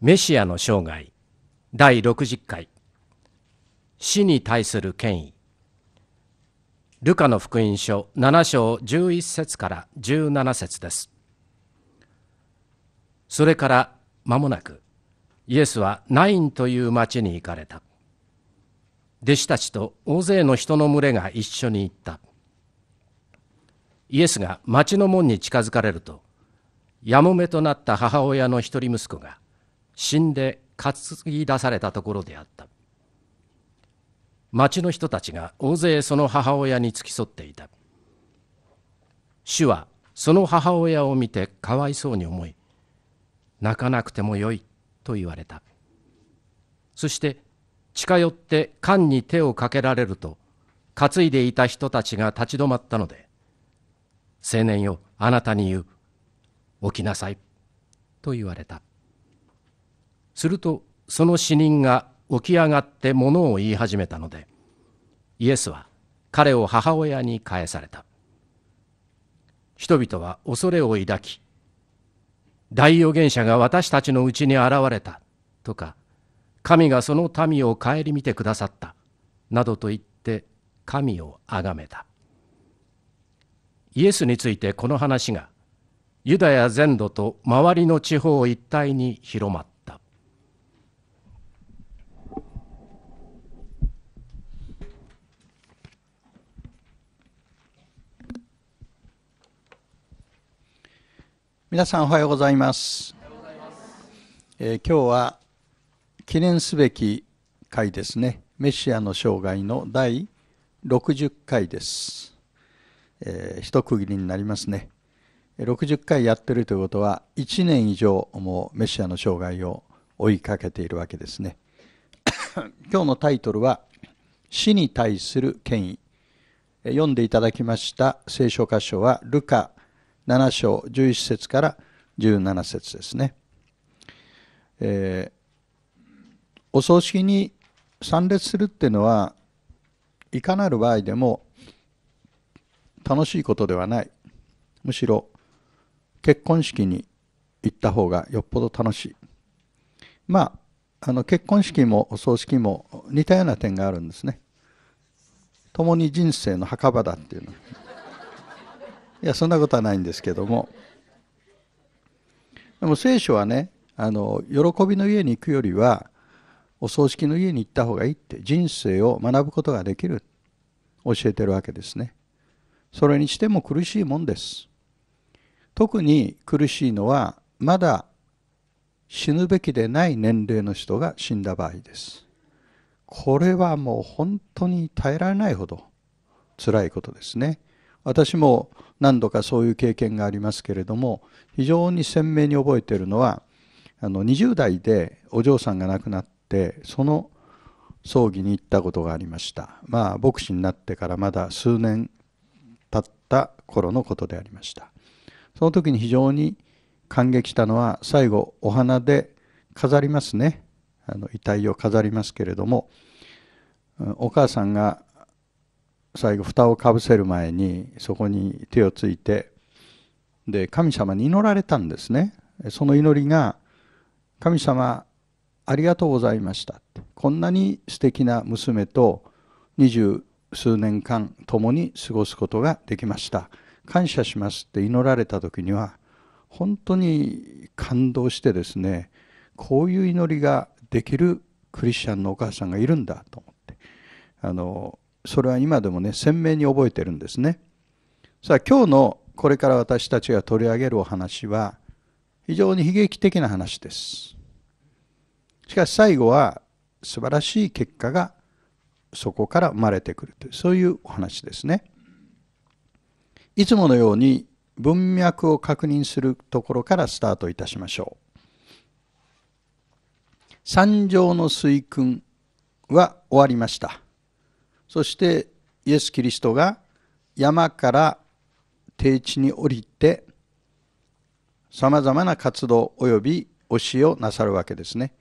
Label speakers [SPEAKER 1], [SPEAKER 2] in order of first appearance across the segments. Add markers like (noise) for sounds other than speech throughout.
[SPEAKER 1] メシアの生涯。第60回。死に対する権威。ルカの福音書7章11節から17節です。それから間もなくイエスはナインという町に行かれた。弟子たちと大勢の人の群れが一緒に行った。イエスが町の門に近づかれるとやもめとなった母親の一人息子が死んで担ぎ出されたところであった。町の人たちが大勢その母親に付き添っていた。主はその母親を見てかわいそうに思い泣かなくてもよいと言われた。そして近寄って缶に手をかけられると担いでいた人たちが立ち止まったので青年よあなたに言う。起きなさい。と言われた。するとその死人が起き上がって物を言い始めたのでイエスは彼を母親に返された。人々は恐れを抱き大預言者が私たちのうちに現れたとか神がその民を顧みてくださったなどと言って神を崇めた。イエスについてこの話がユダヤ全土と周りの地方一帯に広まった。
[SPEAKER 2] 皆さんおはようございます。えー、今日は記念すべき回ですね。メシアの生涯の第60回です。えー、一区切りになりますね。60回やってるということは1年以上もメシアの生涯を追いかけているわけですね。(coughs) 今日のタイトルは死に対する権威。読んでいただきました聖書箇所はルカ7章11節から17節ですね。えー、お葬式に参列するっていうのはいかなる場合でも楽しいことではない。むしろ結婚式に行った方がよっぽど楽しい。まああの結婚式もお葬式も似たような点があるんですね。共に人生の墓場だっていうの。いやそんなことはないんですけども。でも聖書はねあの喜びの家に行くよりはお葬式の家に行った方がいいって人生を学ぶことができる教えてるわけですね。それにしても苦しいもんです。特に苦しいのはまだ死ぬべきでない年齢の人が死んだ場合です。これはもう本当に耐えられないほど辛いことですね。私も何度かそういう経験がありますけれども非常に鮮明に覚えているのはあの20代でお嬢さんが亡くなってその葬儀に行ったことがありました。まあ牧師になってからまだ数年経った頃のことでありました。その時に非常に感激したのは最後お花で飾りますね。あの遺体を飾りますけれどもお母さんが最後蓋をかぶせる前にそこに手をついてで神様に祈られたんですね。その祈りが「神様ありがとうございました」こんなに素敵な娘と二十数年間共に過ごすことができました。感謝しますって祈られた時には本当に感動してですねこういう祈りができるクリスチャンのお母さんがいるんだと思ってあのそれは今でもね鮮明に覚えてるんですね。さあ今日のこれから私たちが取り上げるお話は非常に悲劇的な話です。しかし最後は素晴らしい結果がそこから生まれてくるというそういうお話ですね。いつものように文脈を確認するところからスタートいたしましょう。三条の水訓は終わりました。そしてイエス・キリストが山から低地に降りてさまざまな活動及び教えをなさるわけですね。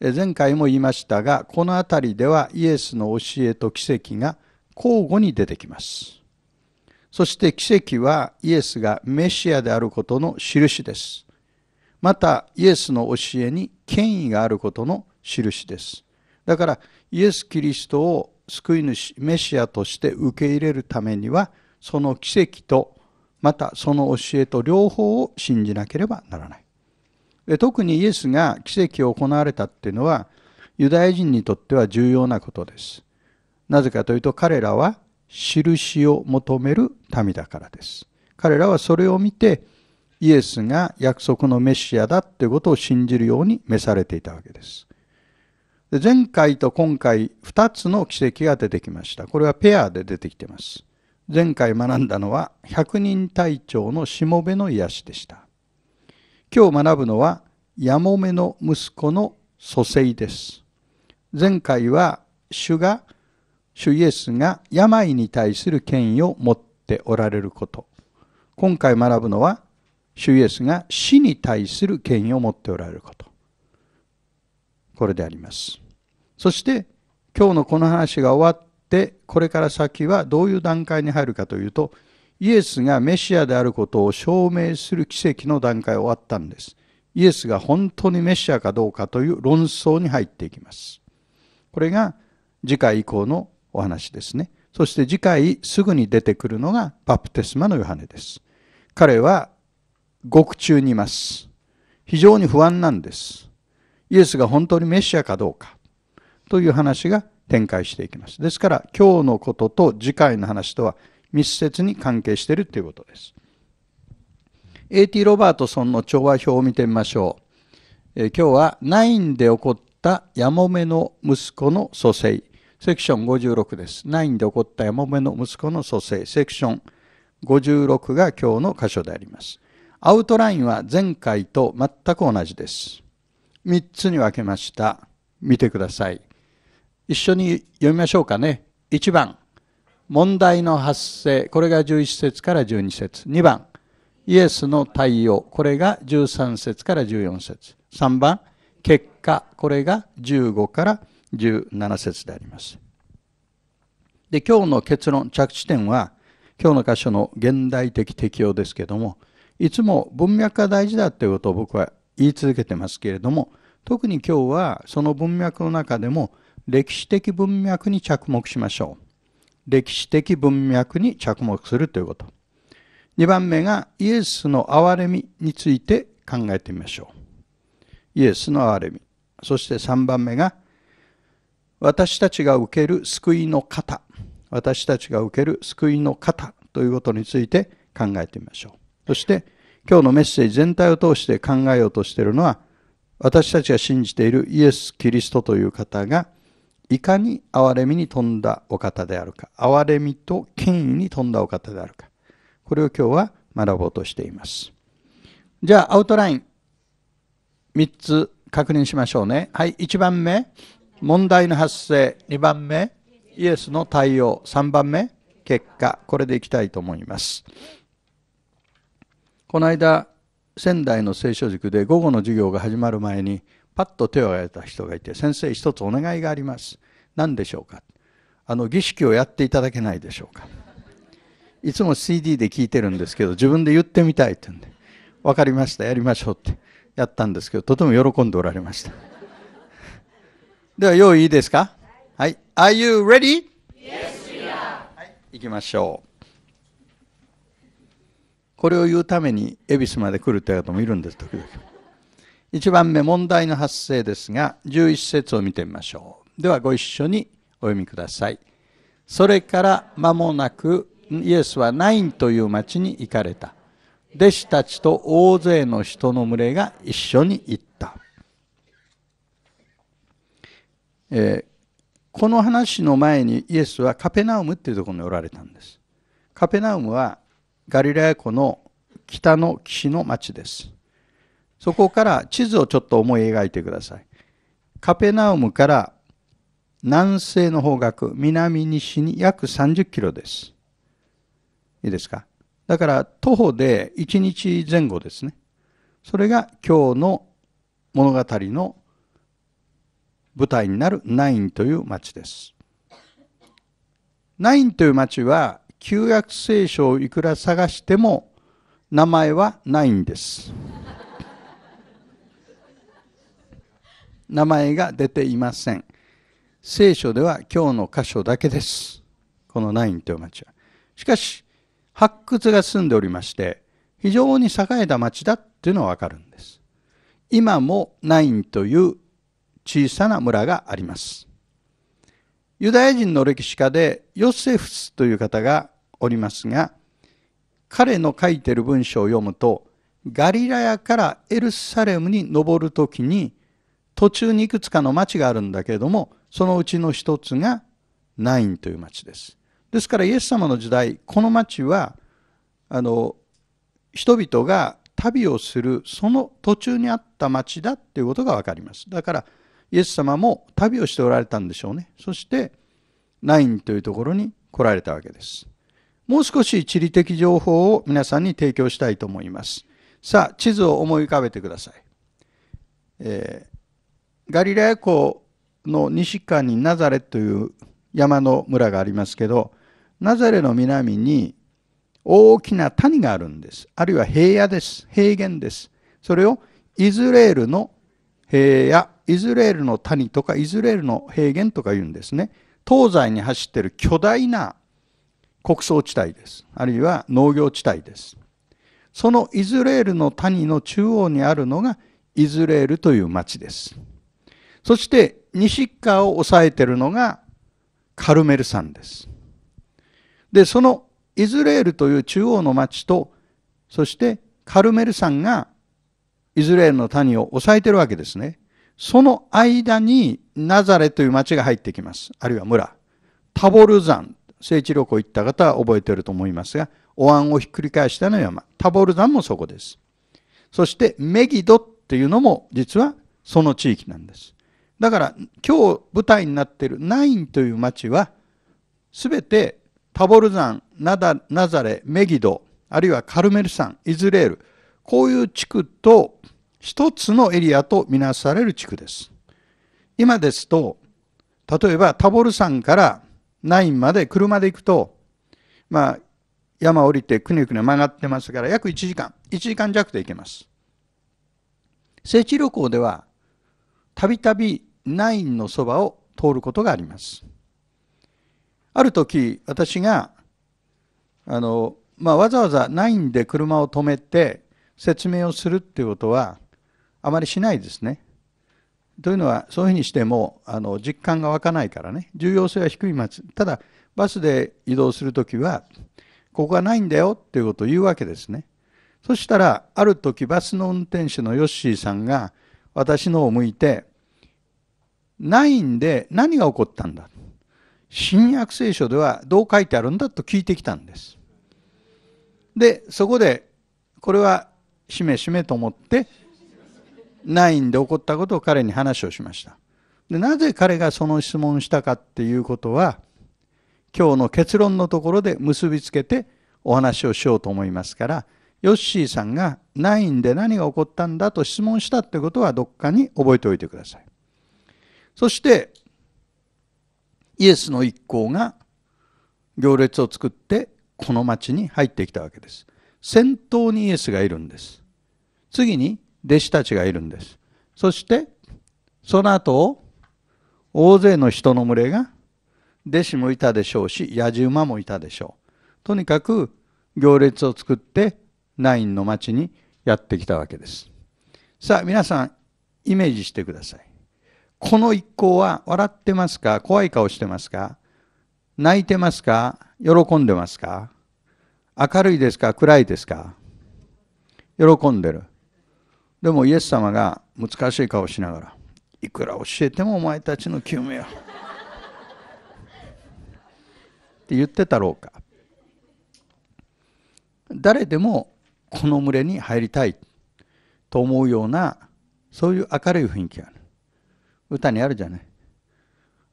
[SPEAKER 2] 前回も言いましたがこの辺りではイエスの教えと奇跡が交互に出てきます。そして奇跡はイエスがメシアであることの印です。またイエスの教えに権威があることの印です。だからイエス・キリストを救い主、メシアとして受け入れるためには、その奇跡と、またその教えと両方を信じなければならない。で特にイエスが奇跡を行われたっていうのは、ユダヤ人にとっては重要なことです。なぜかというと彼らは印を求める民だからです。彼らはそれを見てイエスが約束のメシアだということを信じるように召されていたわけです。で前回と今回2つの奇跡が出てきました。これはペアで出てきています。前回学んだのは百人隊長のしもべの癒しでした。今日学ぶのはやもめの息子の蘇生です。前回は主が、主イエスが病に対する権威を持っておられること。今回学ぶのは主イエスが死に対する権威を持っておられること。これであります。そして今日のこの話が終わってこれから先はどういう段階に入るかというとイエスがメシアであることを証明する奇跡の段階終わったんです。イエスが本当にメシアかどうかという論争に入っていきます。これが次回以降のお話ですね。そして次回すぐに出てくるのがバプテスマのヨハネです。彼は獄中にいます。非常に不安なんです。イエスが本当にメシアかどうかという話が展開していきます。ですから今日のことと次回の話とは密接に関係しているということです。A.T. ロバートソンの調和表を見てみましょう。え今日はナインで起こったヤモメの息子の蘇生。セクション56です。ナインで起こったヤモメの息子の蘇生。セクション56が今日の箇所であります。アウトラインは前回と全く同じです。3つに分けました。見てください。一緒に読みましょうかね。1番、問題の発生。これが11節から12節。2番、イエスの対応。これが13節から14節。3番、結果。これが15から17節であります。で、今日の結論、着地点は、今日の箇所の現代的適用ですけども、いつも文脈が大事だということを僕は言い続けてますけれども、特に今日はその文脈の中でも歴史的文脈に着目しましょう。歴史的文脈に着目するということ。2番目がイエスの憐れみについて考えてみましょう。イエスの憐れみ。そして3番目が私たちが受ける救いの方。私たちが受ける救いの方ということについて考えてみましょう。そして今日のメッセージ全体を通して考えようとしているのは私たちが信じているイエス・キリストという方がいかに憐れみに富んだお方であるか。憐れみと権威に富んだお方であるか。これを今日は学ぼうとしています。じゃあアウトライン3つ確認しましょうね。はい1番目。問題の発生。2番目。イエスの対応。3番目。結果。これでいきたいと思います。この間仙台の聖書塾で午後の授業が始まる前にパッと手を挙げた人がいて先生一つお願いがあります何でしょうか？あの儀式をやっていただけないでしょうか？いつも CD で聞いてるんですけど自分で言ってみたいって言うんで分かりましたやりましょうってやったんですけどとても喜んでおられましたでは用意いいですか？はい。Are you ready?
[SPEAKER 3] Yes, we are.
[SPEAKER 2] はい。行きましょう。これを言うために恵比寿まで来るという方もいるんです、時々。1番目、問題の発生ですが、11節を見てみましょう。ではご一緒にお読みください。それから間もなく、イエスはナインという町に行かれた。弟子たちと大勢の人の群れが一緒に行った。えー、この話の前にイエスはカペナウムっていうところにおられたんです。カペナウムはガリラヤ湖の北の岸の町です。そこから地図をちょっと思い描いてください。カペナウムから南西の方角、南西に約30キロです。いいですか？だから徒歩で1日前後ですね。それが今日の物語の舞台になるナインという町です。ナインという町は旧約聖書をいくら探しても名前はないんです。名前が出ていません。聖書では今日の箇所だけです。このナインという町は。しかし、発掘が進んでおりまして、非常に栄えた町だっていうのはわかるんです。今もナインという小さな村があります。ユダヤ人の歴史家でヨセフスという方がおりますが、彼の書いている文章を読むと、ガリラヤからエルサレムに登るときに、途中にいくつかの町があるんだけれども、そのうちの一つがナインという町です。ですからイエス様の時代、この町は、あの、人々が旅をするその途中にあった町だっていうことがわかります。だから、イエス様も旅をしておられたんでしょうね。そして、ナインというところに来られたわけです。もう少し地理的情報を皆さんに提供したいと思います。さあ、地図を思い浮かべてください。えー、ガリラヤ湖の西側にナザレという山の村がありますけど、ナザレの南に大きな谷があるんです。あるいは平野です。平原です。それをイズレールの平野、イズレールの谷とかイズレールの平原とか言うんですね。東西に走ってる巨大な穀倉地帯です。あるいは農業地帯です。そのイズレールの谷の中央にあるのがイズレールという町です。そして西側を抑えてるのがカルメル山です。で、そのイズレールという中央の町と、そしてカルメル山がイズレールの谷を抑えてるわけですね。その間にナザレという町が入ってきます。あるいは村。タボル山。聖地旅行行った方は覚えていると思いますが、お椀をひっくり返したの山。タボル山もそこです。そしてメギドっていうのも実はその地域なんです。だから今日舞台になっているナインという町は全てタボル山、ナナザレ、メギド、あるいはカルメル山、イズレール、こういう地区と一つのエリアとみなされる地区です。今ですと、例えばタボル山からナインまで車で行くと、まあ、山降りてくねくね曲がってますから、約1時間、1時間弱で行けます。聖地旅行では、たびたびナインのそばを通ることがあります。ある時、私が、あの、まあ、わざわざナインで車を止めて説明をするっていうことは、あまりしないですね。というのは、そういうふうにしても、あの、実感が湧かないからね、重要性は低い町。ただ、バスで移動するときは、ここがないんだよっていうことを言うわけですね。そしたら、ある時、バスの運転手のヨッシーさんが、私のを向いて、ないんで何が起こったんだ？新約聖書ではどう書いてあるんだと聞いてきたんです。で、そこで、これはしめしめと思って、ないんで起こったことを彼に話をしました。でなぜ彼がその質問したかっていうことは、今日の結論のところで結びつけてお話をしようと思いますから、ヨッシーさんがないんで何が起こったんだと質問したってことはどっかに覚えておいてください。そして、イエスの一行が行列を作ってこの町に入ってきたわけです。先頭にイエスがいるんです。次に弟子たちがいるんです。そしてその後大勢の人の群れが弟子もいたでしょうし、野じ馬もいたでしょう。とにかく行列を作ってナインの町にやってきたわけです。さあ皆さんイメージしてください。この一行は笑ってますか？怖い顔してますか？泣いてますか？喜んでますか？明るいですか？暗いですか？喜んでる。でもイエス様が難しい顔しながら、いくら教えてもお前たちの救命は。って言ってたろうか。誰でもこの群れに入りたいと思うようなそういう明るい雰囲気がある。歌にあるじゃない。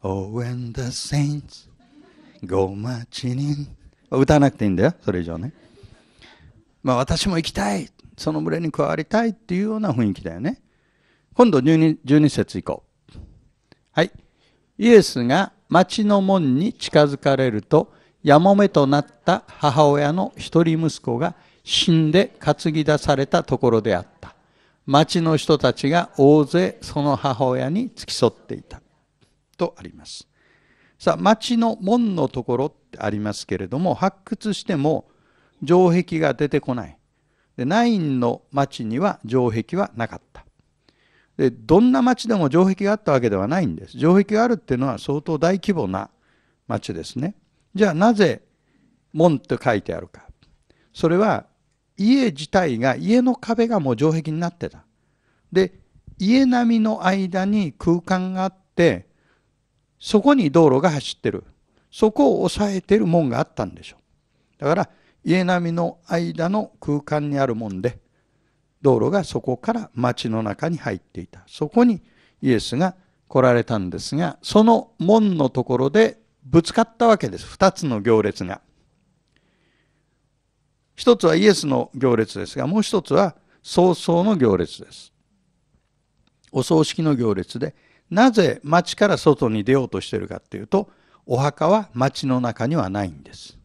[SPEAKER 2] Oh, when the saints go marching in 歌わなくていいんだよ、それ以上ね。まあ私も行きたい、その群れに加わりたいっていうような雰囲気だよね。今度 12, 12節以降。はい。イエスが町の門に近づかれると、やもめとなった母親の一人息子が死んで担ぎ出されたところであった。町の人たちが大勢その母親に付き添っていたとありますさあ町の門のところってありますけれども発掘しても城壁が出てこないでナインの町には城壁はなかった。でどんな町でも城壁があったわけではないんです。城壁があるっていうのは相当大規模な町ですね。じゃあなぜ門と書いてあるか。それは家自体が家の壁がもう城壁になってた。で家並みの間に空間があってそこに道路が走ってる。そこを押さえてる門があったんでしょう。だから家並みの間の空間にあるもんで道路がそこから町の中に入っていた。そこにイエスが来られたんですがその門のところでぶつかったわけです。2つの行列が。一つはイエスの行列ですがもう一つは早々の行列です。お葬式の行列でなぜ町から外に出ようとしてるかっていうとお墓は町の中にはないんです。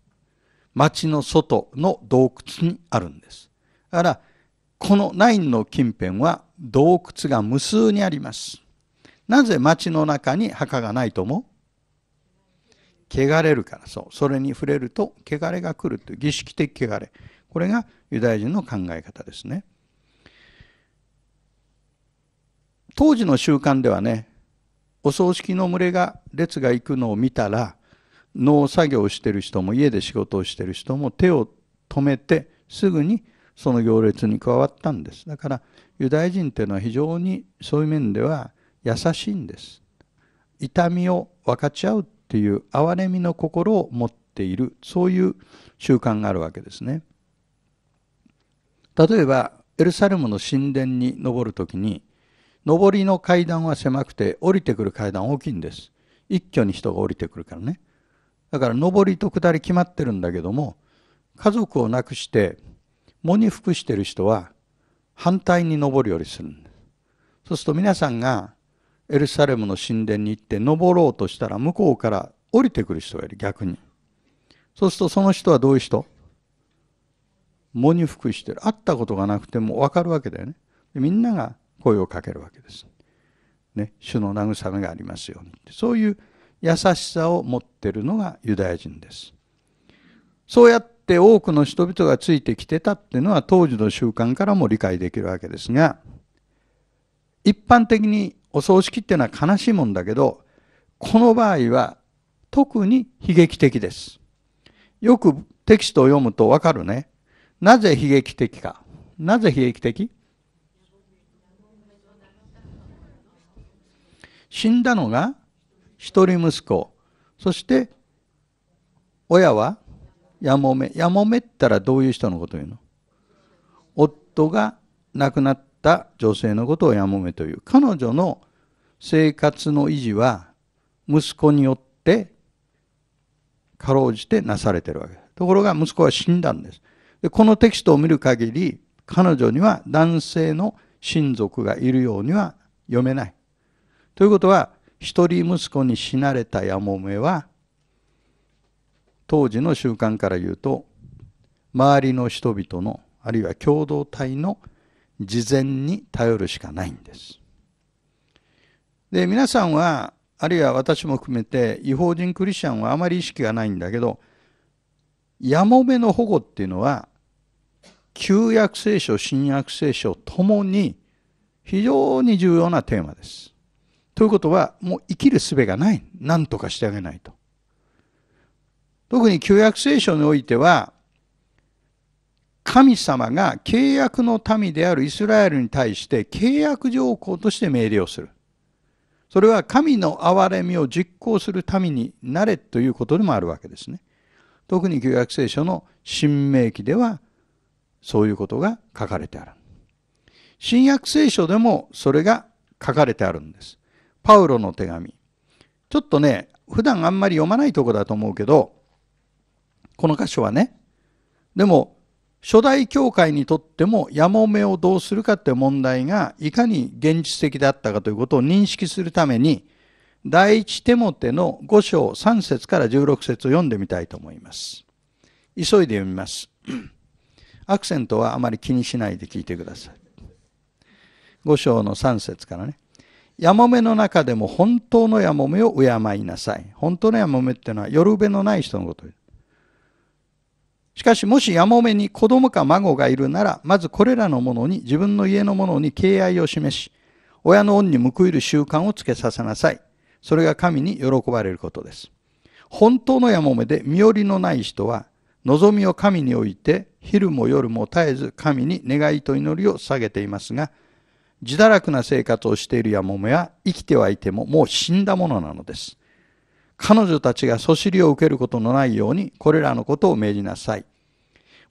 [SPEAKER 2] 町の外の洞窟にあるんです。だからこのナインの近辺は洞窟が無数にあります。なぜ町の中に墓がないと思う汚れるからそう。それに触れると汚れが来るという儀式的汚れ。これがユダヤ人の考え方ですね。当時の習慣ではねお葬式の群れが列が行くのを見たら農作業をしてる人も家で仕事をしてる人も手を止めてすぐにその行列に加わったんです。だからユダヤ人っていうのは非常にそういう面では優しいんです。痛みを分かち合うっていう憐れみの心を持っているそういう習慣があるわけですね。例えばエルサレムの神殿に登る時に上りの階段は狭くて降りてくる階段大きいんです。一挙に人が降りてくるからね。だから上りと下り決まってるんだけども家族を亡くして喪に服してる人は反対に上るよりするんですそうすると皆さんがエルサレムの神殿に行って登ろうとしたら向こうから降りてくる人がいる逆に。そうするとその人はどういう人？喪に服してる。会ったことがなくても分かるわけだよね。みんなが声をかけるわけです。ね、主の慰めがありますようにそういう優しさを持っているのがユダヤ人です。そうやって多くの人々がついてきてたっていうのは当時の習慣からも理解できるわけですが一般的にお葬式っていうのは悲しいもんだけどこの場合は特に悲劇的です。よくテキストを読むとわかるね。なぜ悲劇的か。なぜ悲劇的？死んだのが一人息子。そして親はやもめ。やもめったらどういう人のこと言うの？夫が亡くなった女性のことをやもめという。彼女の生活の維持は息子によってかろうじてなされてるわけ。ところが息子は死んだんです。でこのテキストを見る限り彼女には男性の親族がいるようには読めない。ということは一人息子に死なれたやもめは当時の習慣から言うと周りの人々のあるいは共同体の事前に頼るしかないんです。で皆さんはあるいは私も含めて違法人クリスチャンはあまり意識がないんだけどやもめの保護っていうのは旧約聖書新約聖書ともに非常に重要なテーマです。ということは、もう生きる術がない。何とかしてあげないと。特に旧約聖書においては、神様が契約の民であるイスラエルに対して契約条項として命令をする。それは神の憐れみを実行する民になれということでもあるわけですね。特に旧約聖書の新明記ではそういうことが書かれてある。新約聖書でもそれが書かれてあるんです。パウロの手紙。ちょっとね、普段あんまり読まないとこだと思うけど、この箇所はね、でも、初代教会にとってもやもめをどうするかって問題がいかに現実的だったかということを認識するために、第一テモテの5章3節から16節を読んでみたいと思います。急いで読みます。アクセントはあまり気にしないで聞いてください。5章の3節からね。やもめの中でも本当のやもめを敬いなさい。本当のやもめっていうのは夜べのない人のことです。しかしもしやもめに子供か孫がいるなら、まずこれらのものに自分の家のものに敬愛を示し、親の恩に報いる習慣をつけさせなさい。それが神に喜ばれることです。本当のやもめで身寄りのない人は、望みを神において、昼も夜も絶えず神に願いと祈りを下げていますが、自堕落な生活をしているやもめは生きてはいてももう死んだものなのです。彼女たちがそしりを受けることのないようにこれらのことを命じなさい。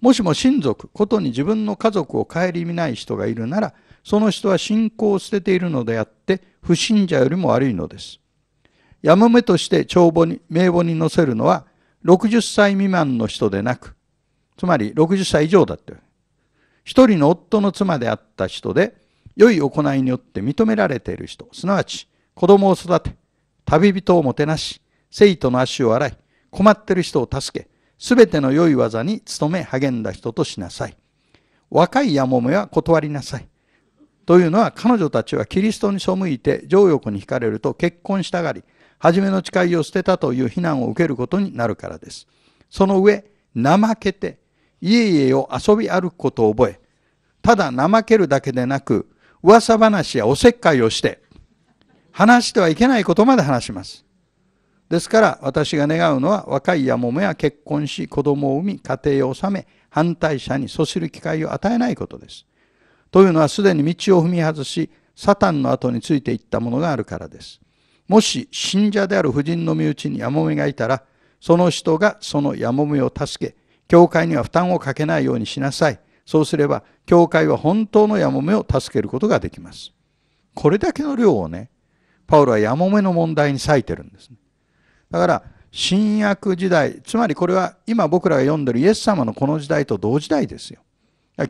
[SPEAKER 2] もしも親族、ことに自分の家族を顧みない人がいるなら、その人は信仰を捨てているのであって、不信者よりも悪いのです。やもめとして帳簿に、名簿に載せるのは、60歳未満の人でなく、つまり60歳以上だって。一人の夫の妻であった人で、良い行いによって認められている人、すなわち子供を育て、旅人をもてなし、生徒の足を洗い、困っている人を助け、すべての良い技に努め励んだ人としなさい。若いやもめは断りなさい。というのは彼女たちはキリストに背いて情欲に惹かれると結婚したがり、初めの誓いを捨てたという非難を受けることになるからです。その上、怠けて、家々を遊び歩くことを覚え、ただ怠けるだけでなく、噂話やおせっかいをして、話してはいけないことまで話します。ですから私が願うのは若いやもめは結婚し子供を産み家庭を治め反対者にそしる機会を与えないことです。というのはすでに道を踏み外しサタンの後についていったものがあるからです。もし信者である婦人の身内にやもめがいたらその人がそのやもめを助け教会には負担をかけないようにしなさい。そうすれば教会は本当のやもめを助けることができます。これだけの量をね、パウロはやもめの問題に割いてるんですね。だから、新約時代、つまりこれは今僕らが読んでるイエス様のこの時代と同時代ですよ。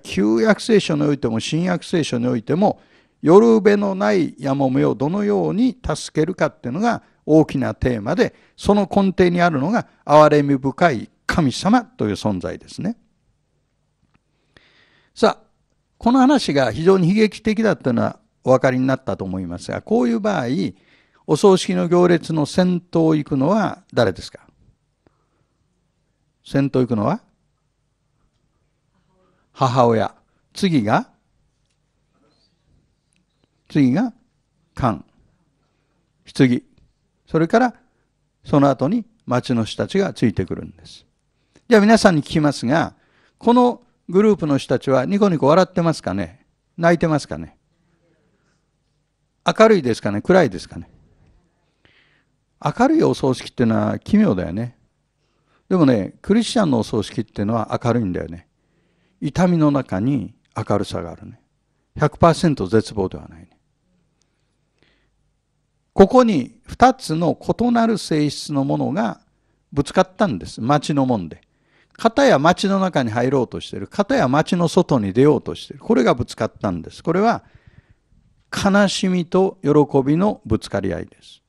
[SPEAKER 2] 旧約聖書においても新約聖書においても、夜べのないやもめをどのように助けるかっていうのが大きなテーマで、その根底にあるのが憐れみ深い神様という存在ですね。さあ、この話が非常に悲劇的だったのはお分かりになったと思いますが、こういう場合、お葬式の行列の先頭行くのは誰ですか？先頭行くのは？母親。次が？次が？棺。棺。それからその後に町の人たちがついてくるんです。じゃあ皆さんに聞きますが、このグループの人たちはニコニコ笑ってますかね？泣いてますかね？明るいですかね？暗いですかね？明るいお葬式っていうのは奇妙だよね。でもね、クリスチャンのお葬式っていうのは明るいんだよね。痛みの中に明るさがあるね。100%絶望ではないね。ここに2つの異なる性質のものがぶつかったんです。町のもんで。片や町の中に入ろうとしている。片や町の外に出ようとしている。これがぶつかったんです。これは悲しみと喜びのぶつかり合いです。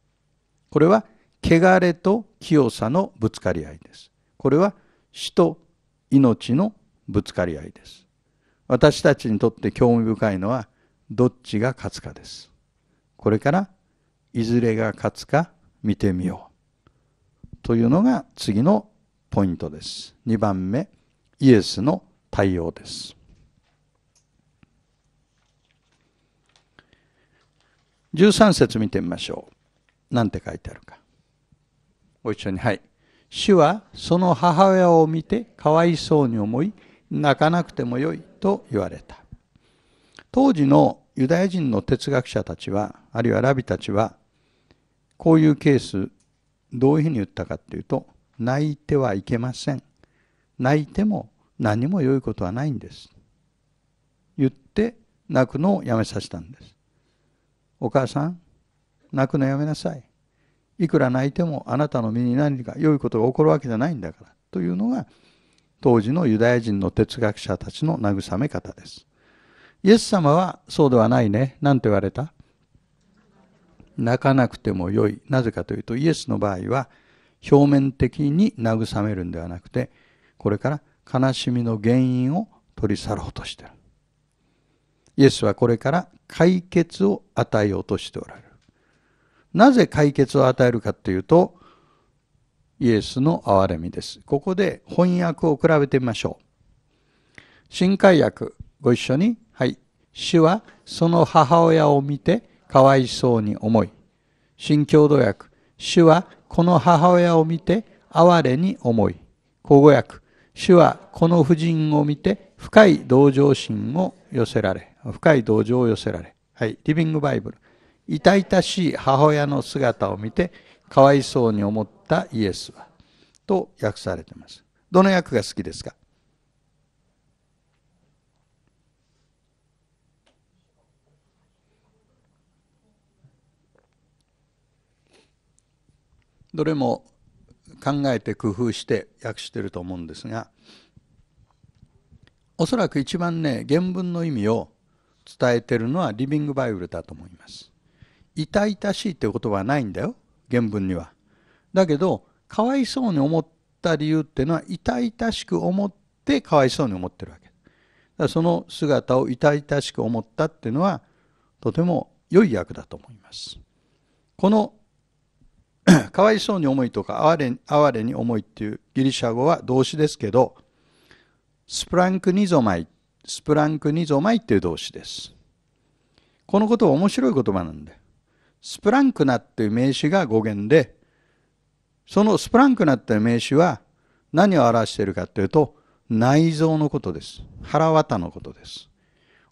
[SPEAKER 2] これは汚れと清さのぶつかり合いです。これは死と命のぶつかり合いです。私たちにとって興味深いのはどっちが勝つかです。これからいずれが勝つか見てみよう。というのが次のポイントです。2番目、イエスの対応です。13節見てみましょう。なんて書いてあるか。ご一緒に。はい。主はその母親を見てかわいそうに思い、泣かなくてもよいと言われた。当時のユダヤ人の哲学者たちは、あるいはラビたちは、こういうケース、どういうふうに言ったかっていうと、泣いてはいけません。泣いても何も良いことはないんです。言って泣くのをやめさせたんです。お母さん、泣くのやめなさい。いくら泣いてもあなたの身に何か良いことが起こるわけじゃないんだから。というのが当時のユダヤ人の哲学者たちの慰め方です。イエス様はそうではないね。何て言われた？泣かなくても良い。なぜかというとイエスの場合は表面的に慰めるんではなくてこれから悲しみの原因を取り去ろうとしている。イエスはこれから解決を与えようとしておられる。なぜ解決を与えるかというと、イエスの憐れみです。ここで翻訳を比べてみましょう。新海訳、ご一緒に。はい。主はその母親を見てかわいそうに思い。新共同訳、主はこの母親を見て哀れに思い。口語訳、主はこの婦人を見て深い同情心を寄せられ、深い同情を寄せられ。はい。リビングバイブル。痛々しい母親の姿を見てかわいそうに思ったイエスはと訳されていますどの訳が好きですか？どれも考えて工夫して訳してると思うんですがおそらく一番ね原文の意味を伝えてるのはリビングバイブルだと思います痛々しいって言葉はないんだよ原文には。だけどかわいそうに思った理由っていうのは痛々しく思ってかわいそうに思ってるわけ。だからその姿を痛々しく思ったっていうのはとても良い役だと思います。この (clears throat) かわいそうに思いとか哀れ哀れに思いっていうギリシャ語は動詞ですけどスプランクニゾマイスプランクニゾマイっていう動詞です。このことは面白い言葉なんだよ。スプランクナっていう名詞が語源で、そのスプランクナっていう名詞は何を表しているかというと、内臓のことです。腹渡のことです。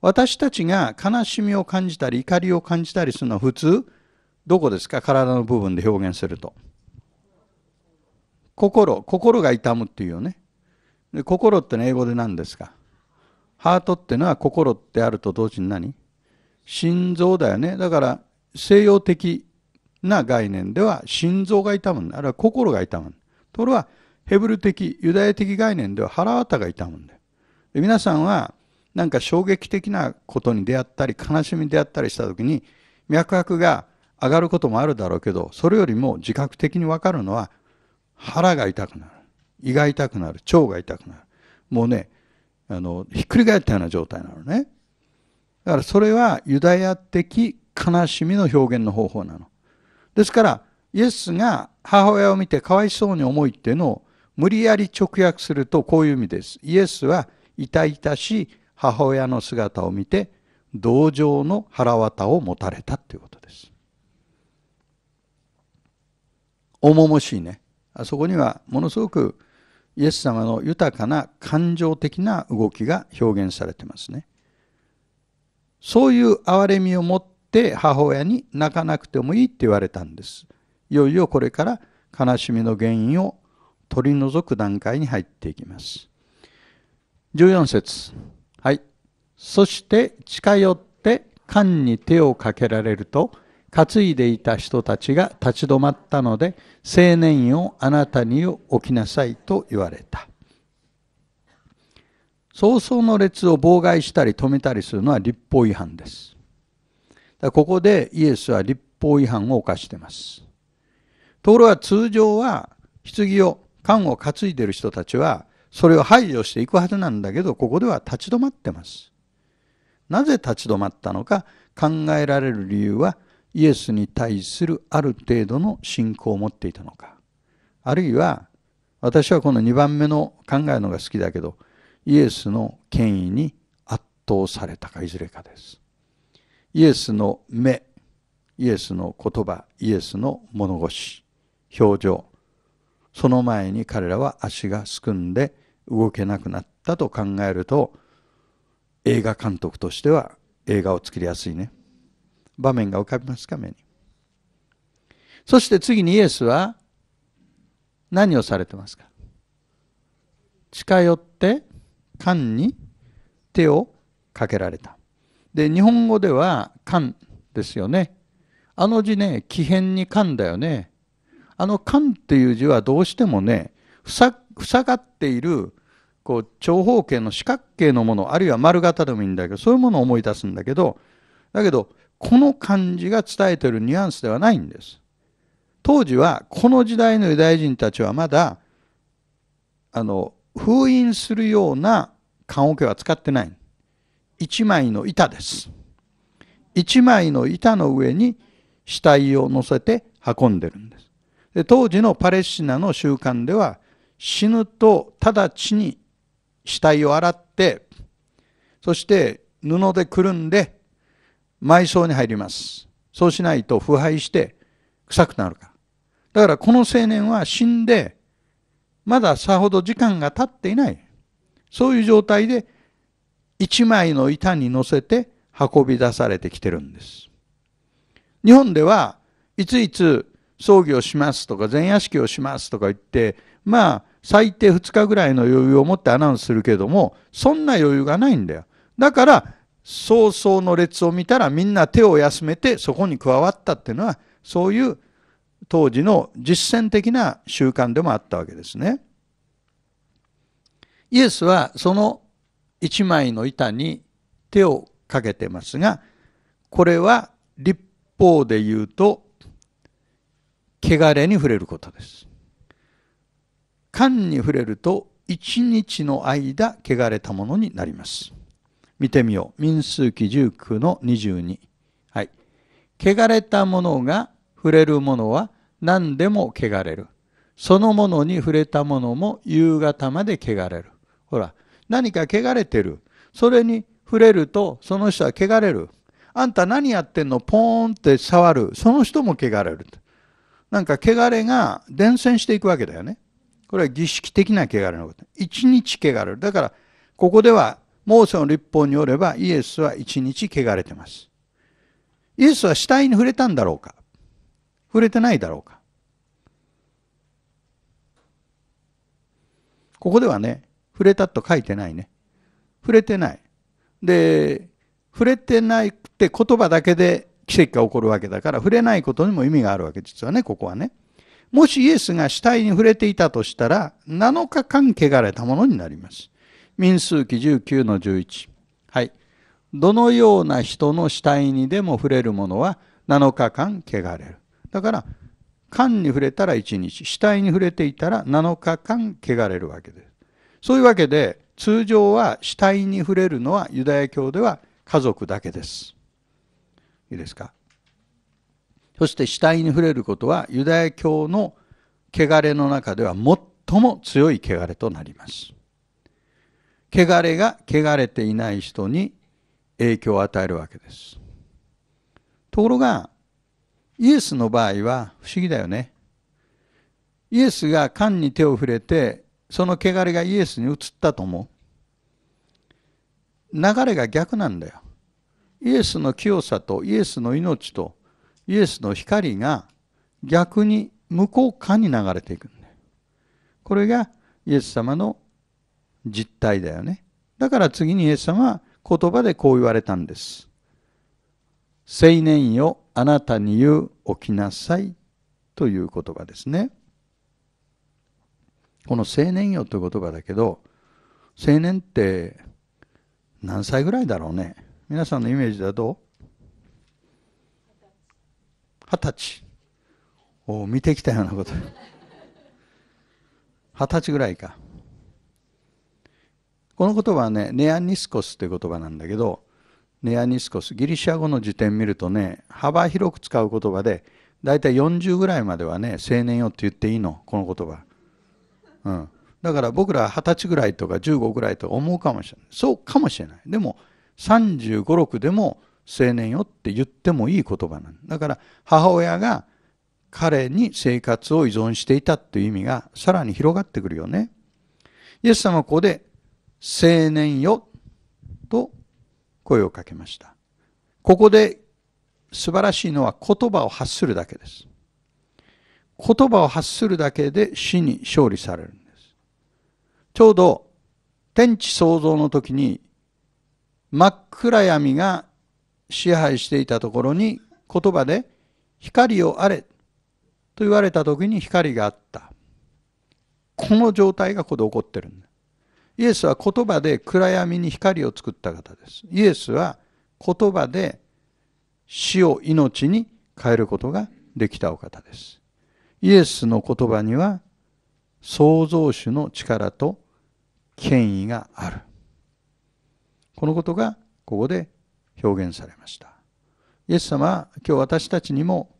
[SPEAKER 2] 私たちが悲しみを感じたり怒りを感じたりするのは普通、どこですか？体の部分で表現すると。心、心が痛むっていうよね。で心っての英語で何ですか？ハートってのは心ってあると同時に何？心臓だよね。だから西洋的な概念では心臓が痛むんだ。あるいは心が痛むんだ。ところがヘブル的、ユダヤ的概念では腹渡が痛むんだよ。で皆さんはなんか衝撃的なことに出会ったり悲しみに出会ったりした時に脈拍が上がることもあるだろうけどそれよりも自覚的に分かるのは腹が痛くなる胃が痛くなる腸が痛くなるもうねあのひっくり返ったような状態なのねだからそれはユダヤ的悲しみの表現の方法なの。ですからイエスが母親を見てかわいそうに思いっていうのを無理やり直訳するとこういう意味です。イエスは痛々しい母親の姿を見て同情の腹渡を持たれたということです。重々しいね。あそこにはものすごくイエス様の豊かな感情的な動きが表現されてますね。そういう憐れみを持って母親に泣かなくてもいいって言われたんです。いよいよこれから悲しみの原因を取り除く段階に入っていきます。14節はい。そして近寄って缶に手をかけられると担いでいた人たちが立ち止まったので青年よあなたに起きなさいと言われた。早々の列を妨害したり止めたりするのは立法違反です。ここでイエスは立法違反を犯しています。ところが通常は棺を、缶を担いでる人たちはそれを排除していくはずなんだけど、ここでは立ち止まってます。なぜ立ち止まったのか考えられる理由はイエスに対するある程度の信仰を持っていたのか。あるいは私はこの2番目の考えのが好きだけど、イエスの権威に圧倒されたかいずれかです。イエスの目、イエスの言葉、イエスの物腰、表情、その前に彼らは足がすくんで動けなくなったと考えると、映画監督としては映画を作りやすいね。場面が浮かびますか、目に。そして次にイエスは何をされてますか？近寄って缶に手をかけられた。で、日本語では缶ですよね。あの字ね、奇変に缶だよね。あの缶っていう字はどうしてもね、塞がっているこう長方形の四角形のもの、あるいは丸型でもいいんだけど、そういうものを思い出すんだけど、だけど、この漢字が伝えているニュアンスではないんです。当時は、この時代のユダヤ人たちはまだ、あの、封印するような棺桶は使ってない。一枚の板です。一枚の板の上に死体を乗せて運んでるんです。で当時のパレスチナの習慣では死ぬと直ちに死体を洗ってそして布でくるんで埋葬に入ります。そうしないと腐敗して臭くなるから。だからこの青年は死んでまださほど時間が経っていない。そういう状態で一枚の板に乗せて運び出されてきてるんです。日本ではいついつ葬儀をしますとか前夜式をしますとか言ってまあ最低2日ぐらいの余裕を持ってアナウンスするけどもそんな余裕がないんだよ。だから早々の列を見たらみんな手を休めてそこに加わったっていうのはそういう当時の実践的な習慣でもあったわけですね。イエスはその一枚の板に手をかけてますが、これは立法で言うと、汚れに触れることです。缶に触れると一日の間汚れたものになります。見てみよう。民数記19の22。はい。汚れたものが触れるものは何でも汚れる。そのものに触れたものも夕方まで汚れる。ほら、何か汚れてる。それに触れると、その人は汚れる。あんた何やってんの？ポーンって触る。その人も汚れる。なんか汚れが伝染していくわけだよね。これは儀式的な汚れのこと。一日汚れる。だから、ここでは、モーセの立法によれば、イエスは一日汚れてます。イエスは死体に触れたんだろうか？触れてないだろうか？ここではね、触れたと書いてないね。触れてない。で、触れてないって言葉だけで奇跡が起こるわけだから、触れないことにも意味があるわけ、実はね、ここはね。もしイエスが死体に触れていたとしたら、7日間汚れたものになります。民数記19の11。はい。どのような人の死体にでも触れるものは7日間汚れる。だから、肝に触れたら1日、死体に触れていたら7日間汚れるわけです。そういうわけで、通常は死体に触れるのはユダヤ教では家族だけです。いいですか？そして死体に触れることはユダヤ教の汚れの中では最も強い汚れとなります。汚れが汚れていない人に影響を与えるわけです。ところが、イエスの場合は不思議だよね。イエスが缶に手を触れてその汚れがイエスに移ったと思う流れが逆なんだよイエスの清さとイエスの命とイエスの光が逆に向こう側に流れていくんだよこれがイエス様の実態だよね。だから次にイエス様は言葉でこう言われたんです。青年よあなたに言う起きなさいという言葉ですね。この青年よという言葉だけど青年って何歳ぐらいだろうね。皆さんのイメージだと？二十歳。を見てきたようなこと。二十歳ぐらいか。この言葉はねネアニスコスという言葉なんだけどネアニスコスギリシャ語の辞典見るとね幅広く使う言葉でだいたい40ぐらいまではね青年よって言っていいのこの言葉。うん、だから僕ら二十歳ぐらいとか15ぐらいと思うかもしれない。そうかもしれない。でも3 5 6でも青年よって言ってもいい言葉なんだ。から母親が彼に生活を依存していたという意味がさらに広がってくるよね。イエス様はここで青年よと声をかけましたここで素晴らしいのは言葉を発するだけです言葉を発するだけで死に勝利されるんです。ちょうど天地創造の時に真っ暗闇が支配していたところに言葉で光をあれと言われた時に光があった。この状態がここで起こってるんだ。イエスは言葉で暗闇に光を作った方です。イエスは言葉で死を命に変えることができたお方です。イエスの言葉には創造主の力と権威がある。このことがここで表現されましたイエス様は今日私たちにも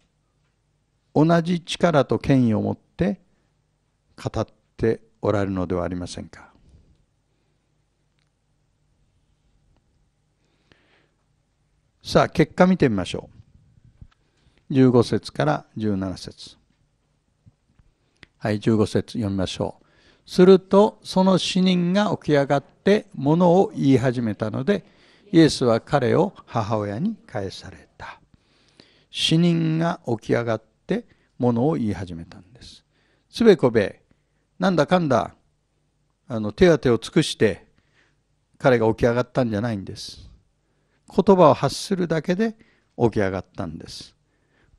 [SPEAKER 2] 同じ力と権威を持って語っておられるのではありませんかさあ結果見てみましょう。15節から17節。はい15節読みましょう。するとその死人が起き上がってものを言い始めたのでイエスは彼を母親に返された。死人が起き上がってものを言い始めたんです。つべこべなんだかんだあの手当てを尽くして彼が起き上がったんじゃないんです。言葉を発するだけで起き上がったんです。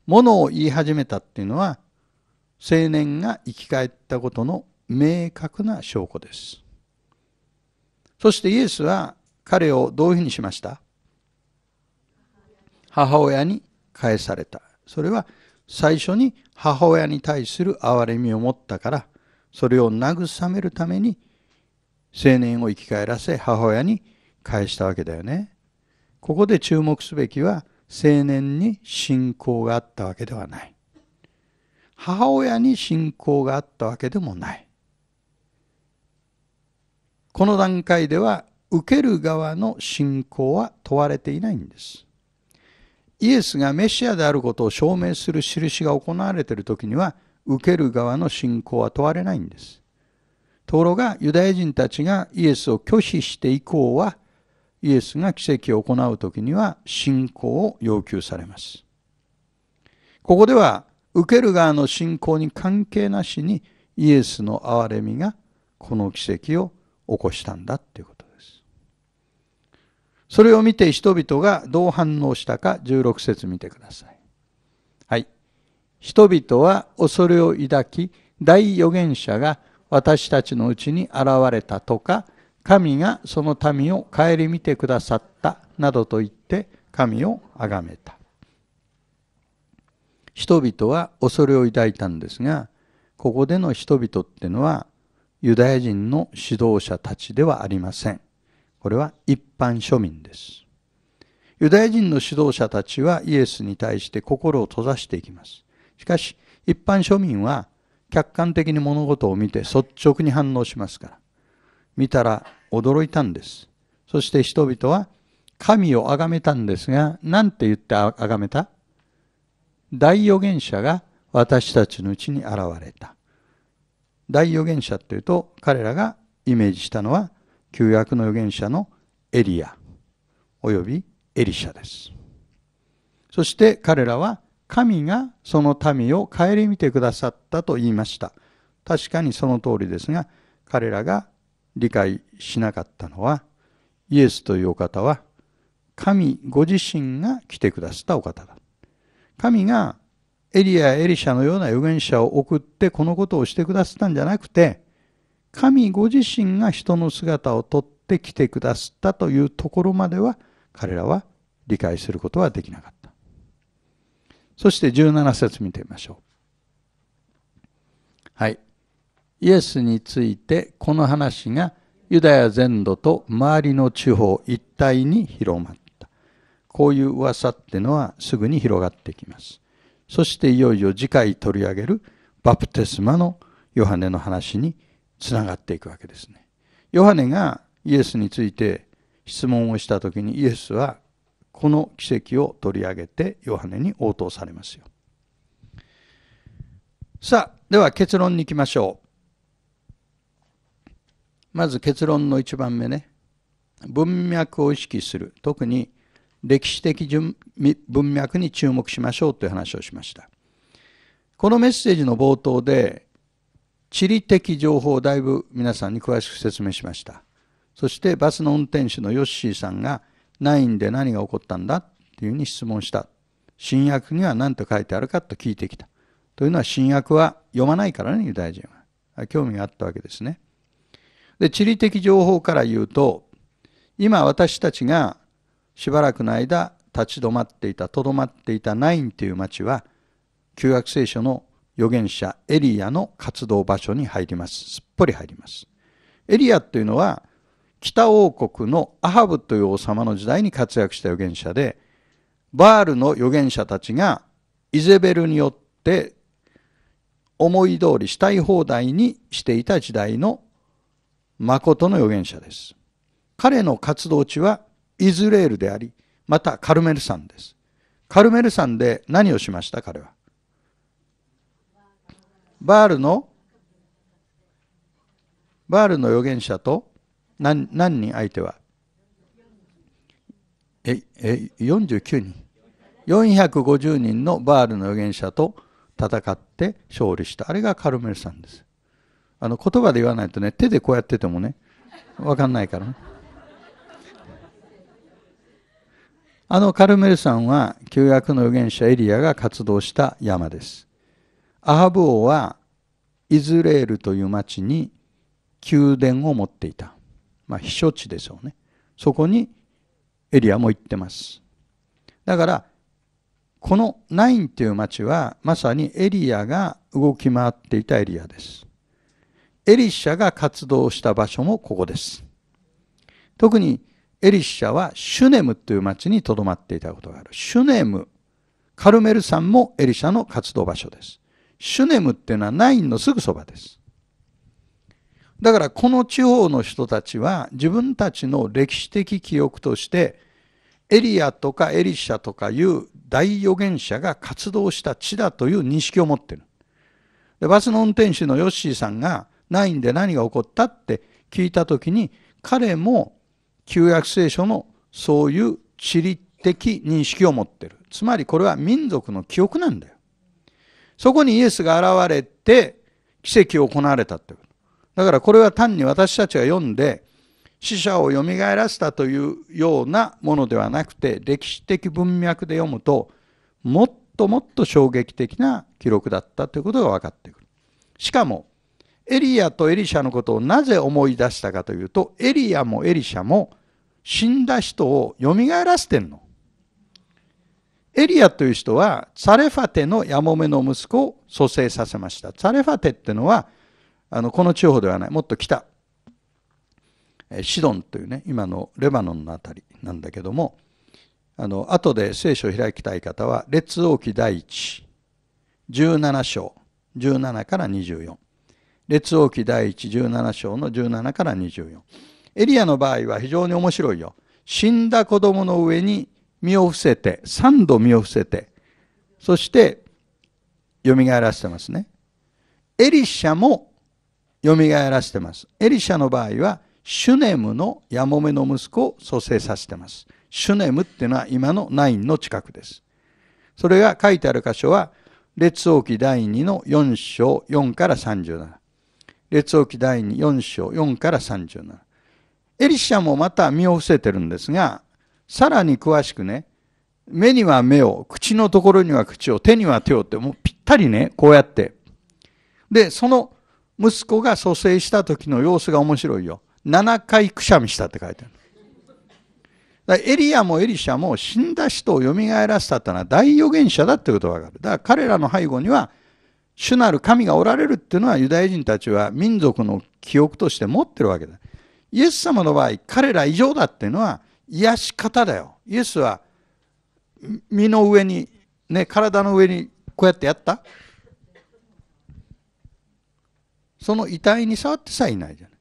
[SPEAKER 2] ものを言い始めたっていうのは青年が生き返ったことの明確な証拠です。そしてイエスは彼をどういうふうにしました？母親に返された。それは最初に母親に対する憐れみを持ったからそれを慰めるために青年を生き返らせ母親に返したわけだよね。ここで注目すべきは青年に信仰があったわけではない。母親に信仰があったわけでもない。この段階では受ける側の信仰は問われていないんです。イエスがメシアであることを証明する印が行われている時には受ける側の信仰は問われないんです。ところがユダヤ人たちがイエスを拒否して以降はイエスが奇跡を行う時には信仰を要求されます。ここでは受ける側の信仰に関係なしにイエスの憐れみがこの奇跡を起こしたんだということです。それを見て人々がどう反応したか16節見てください。はい。人々は恐れを抱き大預言者が私たちのうちに現れたとか神がその民を顧みてくださったなどと言って神を崇めた。人々は恐れを抱いたんですがここでの人々っていうのはユダヤ人の指導者たちではありません。これは一般庶民です。ユダヤ人の指導者たちはイエスに対して心を閉ざしていきます。しかし一般庶民は客観的に物事を見て率直に反応しますから見たら驚いたんです。そして人々は神を崇めたんですが、何て言って崇めた？大預言者が私たちのうちに現れた。大預言者っていうと、彼らがイメージしたのは、旧約の預言者のエリア、およびエリシャです。そして彼らは、神がその民を顧みてくださったと言いました。確かにその通りですが、彼らが理解しなかったのはイエスというお方は神ご自身が来てくださったお方だ。神がエリアやエリシャのような預言者を送ってこのことをしてくださったんじゃなくて神ご自身が人の姿をとって来てくださったというところまでは彼らは理解することはできなかった。そして17節見てみましょう。はい。イエスについてこの話がユダヤ全土と周りの地方一帯に広まった。こういう噂ってのはすぐに広がってきます。そしていよいよ次回取り上げるバプテスマのヨハネの話につながっていくわけですね。ヨハネがイエスについて質問をした時にイエスはこの奇跡を取り上げてヨハネに応答されますよ。さあ、では結論に行きましょう。まず結論の一番目ね。文脈を意識する。特に歴史的文脈に注目しましょうという話をしました。このメッセージの冒頭で地理的情報をだいぶ皆さんに詳しく説明しました。そしてバスの運転手のヨッシーさんが9で何が起こったんだ？っていうふうに質問した。新約には何と書いてあるかと聞いてきた。というのは新約は読まないからねユダヤ人は。興味があったわけですね。で、地理的情報から言うと、今私たちがしばらくの間立ち止まっていた、とどまっていたナインという町は、旧約聖書の預言者エリアの活動場所に入ります。すっぽり入ります。エリアというのは、北王国のアハブという王様の時代に活躍した預言者で、バールの預言者たちがイゼベルによって思い通りしたい放題にしていた時代の誠の預言者です。彼の活動地はイズレールであり、またカルメル山です。カルメル山で何をしました彼は。バールのバールの預言者と何何人相手は？ええ49人450人のバールの預言者と戦って勝利したあれがカルメルさんですあの言葉で言わないとね手でこうやっててもね分かんないからねあのカルメル山は旧約の預言者エリアが活動した山ですアハブ王はイズレールという町に宮殿を持っていた。まあ、避暑地でしょうね。そこにエリアも行ってます。だから、このナインという町はまさにエリアが動き回っていたエリアです。エリシャが活動した場所もここです。特にエリシャはシュネムという町に留まっていたことがある。シュネム、カルメル山もエリシャの活動場所です。シュネムっていうのはナインのすぐそばです。だからこの地方の人たちは自分たちの歴史的記憶としてエリアとかエリシャとかいう大預言者が活動した地だという認識を持ってる。でバスの運転手のヨッシーさんがナインで何が起こったって聞いた時に彼も旧約聖書のそういう地理的認識を持ってる。つまりこれは民族の記憶なんだよ。そこにイエスが現れて奇跡を行われたということ。だからこれは単に私たちが読んで死者をよみがえらせたというようなものではなくて歴史的文脈で読むともっともっと衝撃的な記録だったということが分かってくる。しかもエリアとエリシャのことをなぜ思い出したかというとエリアもエリシャも死んだ人をよみがえらせてんの。エリアという人は、ツァレファテのヤモメの息子を蘇生させました。ツァレファテっていうのは、あの、この地方ではない、もっと北、シドンというね、今のレバノンのあたりなんだけども、あの、後で聖書を開きたい方は、列王記第一、17章、17から24。列王記第一、17章の17から24。エリアの場合は非常に面白いよ。死んだ子供の上に身を伏せて、三度身を伏せて、そして蘇らせてますね。エリシャも蘇らせてます。エリシャの場合は、シュネムのヤモメの息子を蘇生させてます。シュネムっていうのは今のナインの近くです。それが書いてある箇所は、列王記第2の4章4から37。列王記第2、4章4から37。エリシャもまた身を伏せてるんですが、さらに詳しくね、目には目を、口のところには口を、手には手をって、もうぴったりね、こうやって。で、その息子が蘇生した時の様子が面白いよ。7回くしゃみしたって書いてある。だエリアもエリシャも死んだ人を蘇らせたってのは大預言者だってことがわかる。だから彼らの背後には主なる神がおられるっていうのはユダヤ人たちは民族の記憶として持ってるわけだ。イエス様の場合、彼ら異常だっていうのは癒し方だよ。イエスは身の上に、ね、体の上にこうやってやった？その遺体に触ってさえいないじゃない。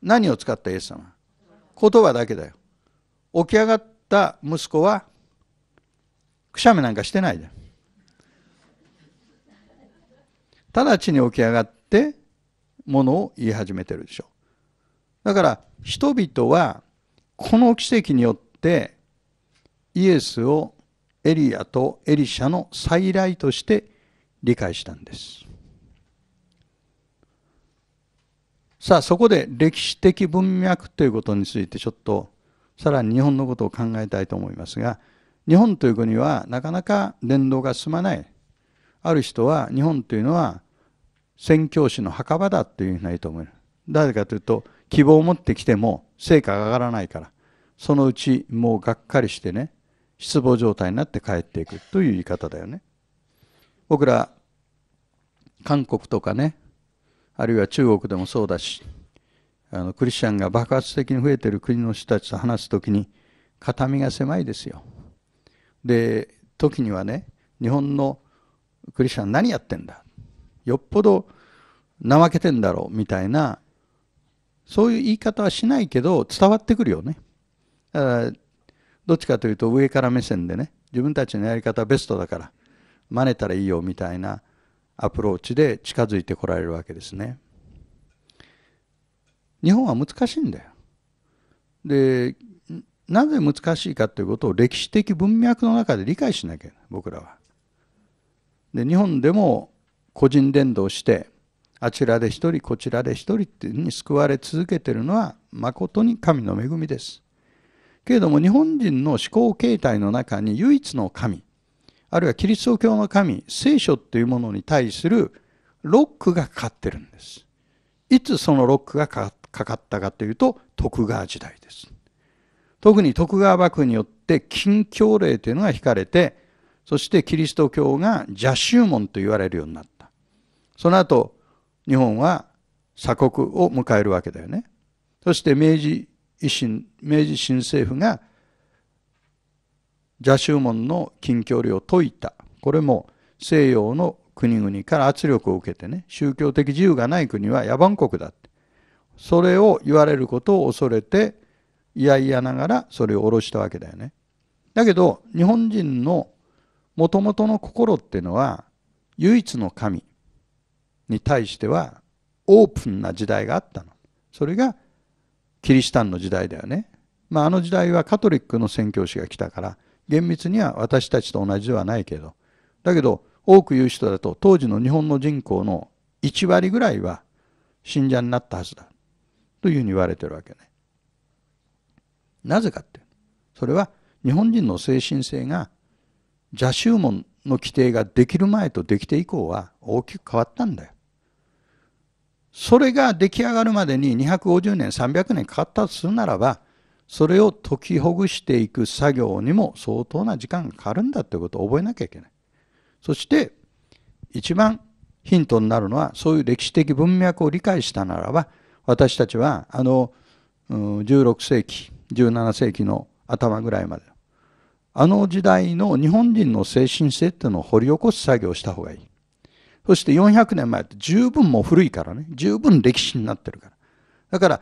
[SPEAKER 2] 何を使った？イエス様言葉だけだよ。起き上がった息子はくしゃみなんかしてないじゃん。直ちに起き上がってものを言い始めてるでしょ。だから人々はこの奇跡によってイエスをエリアとエリシャの再来として理解したんです。さあそこで歴史的文脈ということについてちょっとさらに日本のことを考えたいと思いますが日本という国はなかなか伝道が進まないある人は日本というのは宣教師の墓場だというふうに言うと思う。誰かというと希望を持ってきても成果が上がらないから。そのうちもうがっかりしてね失望状態になって帰っていくという言い方だよね。僕ら韓国とかねあるいは中国でもそうだしあのクリスチャンが爆発的に増えてる国の人たちと話す時に肩身が狭いですよ。で時にはね日本のクリスチャン何やってんだ？よっぽど怠けてんだろうみたいなそういう言い方はしないけど伝わってくるよね。だからどっちかというと上から目線でね自分たちのやり方はベストだから真似たらいいよみたいなアプローチで近づいてこられるわけですね。日本は難しいんだよ。で、なぜ難しいかということを歴史的文脈の中で理解しなきゃ僕らは。で日本でも個人伝道してあちらで一人こちらで一人っていうに救われ続けてるのは誠に神の恵みです。けれども日本人の思考形態の中に唯一の神あるいはキリスト教の神聖書というものに対するロックがかかってるんです。いつそのロックがかかったかというと徳川時代です。特に徳川幕府によって禁教令というのが引かれてそしてキリスト教が邪宗門と言われるようになった。その後日本は鎖国を迎えるわけだよね。そして明治維新明治新政府が邪宗門の禁教令を解いたこれも西洋の国々から圧力を受けてね宗教的自由がない国は野蛮国だってそれを言われることを恐れていやいやながらそれを下ろしたわけだよねだけど日本人のもともとの心っていうのは唯一の神に対してはオープンな時代があったのそれがキリシタンの時代だよね。まあ、あの時代はカトリックの宣教師が来たから、厳密には私たちと同じではないけど、だけど、多く言う人だと、当時の日本の人口の1割ぐらいは信者になったはずだ。というふうに言われてるわけね。なぜかって。それは日本人の精神性が邪宗門の規定ができる前とできて以降は大きく変わったんだよ。それが出来上がるまでに250年300年かかったとするならばそれを解きほぐしていく作業にも相当な時間がかかるんだということを覚えなきゃいけないそして一番ヒントになるのはそういう歴史的文脈を理解したならば私たちはあの16世紀17世紀の頭ぐらいまであの時代の日本人の精神性っていうのを掘り起こす作業をした方がいいそして400年前って十分もう古いからね、十分歴史になってるから。だから、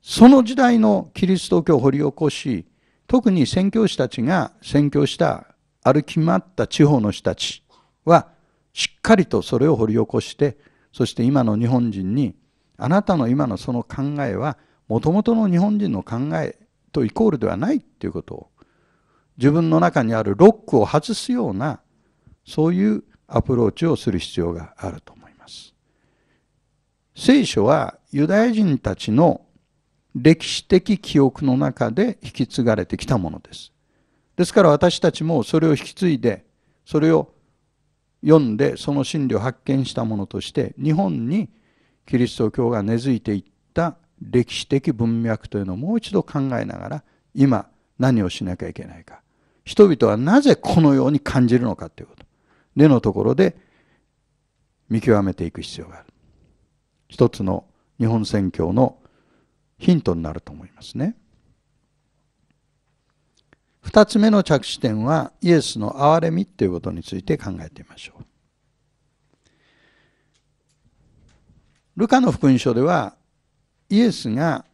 [SPEAKER 2] その時代のキリスト教を掘り起こし、特に宣教師たちが宣教した歩き回った地方の人たちは、しっかりとそれを掘り起こして、そして今の日本人に、あなたの今のその考えは、もともとの日本人の考えとイコールではないっていうことを、自分の中にあるロックを外すような、そういうアプローチをする必要があると思います。聖書はユダヤ人たちの歴史的記憶の中で引き継がれてきたものです。ですから私たちもそれを引き継いで、それを読んでその真理を発見したものとして日本にキリスト教が根付いていった歴史的文脈というのをもう一度考えながら今何をしなきゃいけないか人々はなぜこのように感じるのかということ。根のところで見極めていく必要がある。一つの日本宣教のヒントになると思いますね。二つ目の着地点はイエスの憐れみということについて考えてみましょう。ルカの福音書ではイエスが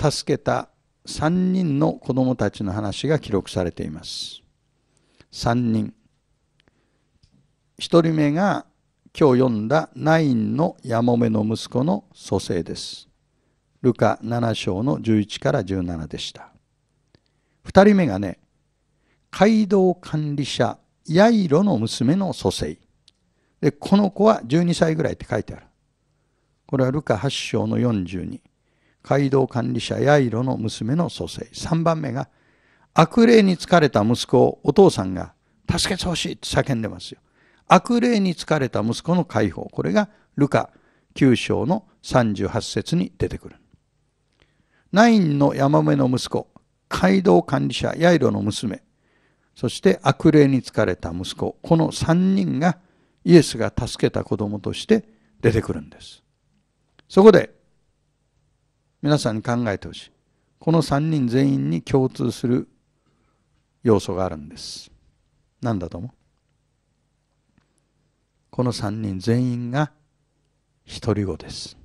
[SPEAKER 2] 助けた3人の子供たちの話が記録されています3人一人目が今日読んだナインのやもめの息子の蘇生です。ルカ7章の11から17でした。二人目がね、街道管理者ヤイロの娘の蘇生。で、この子は12歳ぐらいって書いてある。これはルカ8章の42。街道管理者ヤイロの娘の蘇生。3番目が悪霊に疲れた息子をお父さんが助けてほしいって叫んでますよ。悪霊に疲れた息子の解放。これがルカ9章の38節に出てくる。ナインの山目の息子、街道管理者ヤイロの娘、そして悪霊に疲れた息子、この3人がイエスが助けた子供として出てくるんです。そこで皆さんに考えてほしい。この3人全員に共通する要素があるんです。何だと思う？この3人全員が独り子です。